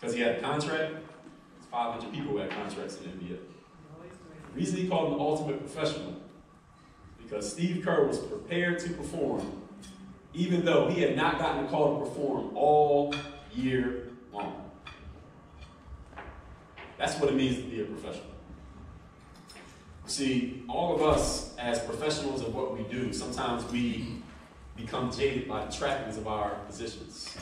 Because he had a contract. It's 500 people who had contracts in the NBA. The reason he called him the ultimate professional because Steve Kerr was prepared to perform, even though he had not gotten a call to perform all year long. That's what it means to be a professional. See, all of us as professionals of what we do, sometimes we become jaded by the trappings of our positions.